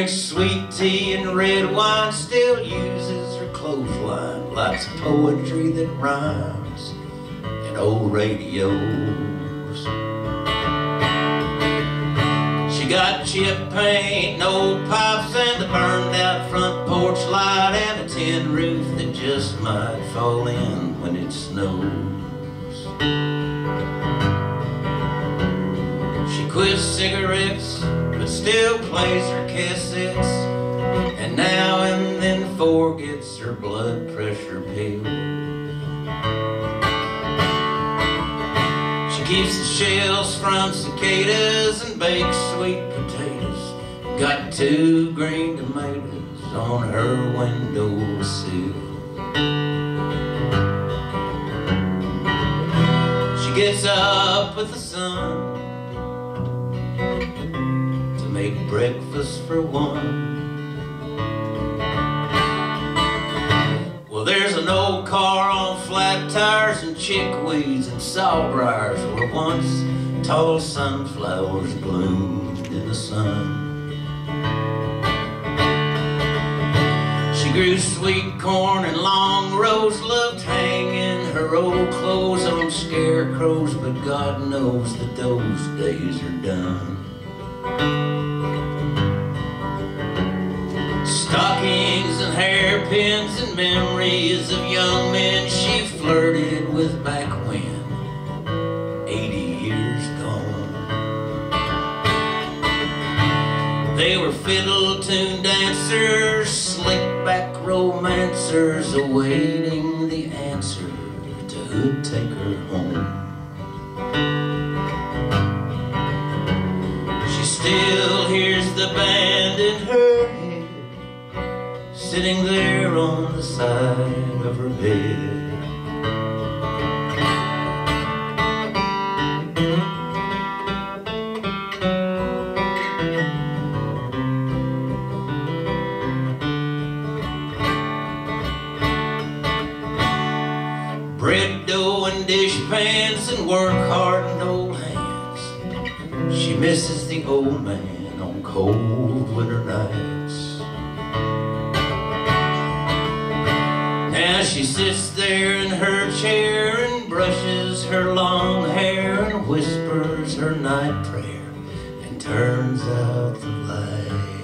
drinks sweet tea and red wine, still uses her clothesline. Lots of poetry that rhymes and old radios. She got chip paint old pipes and a burned out front porch light and a tin roof that just might fall in when it snows. She quit cigarettes, still plays her cassettes, and now and then forgets her blood pressure pill. She keeps the shells from cicadas and bakes sweet potatoes. Got two green tomatoes on her windowsill. She gets up with the sun breakfast for one. Well, there's an old car on flat tires and chickweeds and sawbriars where once tall sunflowers bloomed in the sun. She grew sweet corn and long rows, loved hanging her old clothes on scarecrows, but God knows that those days are done. Stockings and hairpins and memories of young men she flirted with back when, 80 years gone. They were fiddle tune dancers, slick back romancers, awaiting the answer to who'd take her home. She still hears the band in her sitting there on the side of her bed. Bread dough and dish pans and work hard and old hands. She misses the old man on cold winter nights. Now she sits there in her chair and brushes her long hair and whispers her night prayer and turns out the light.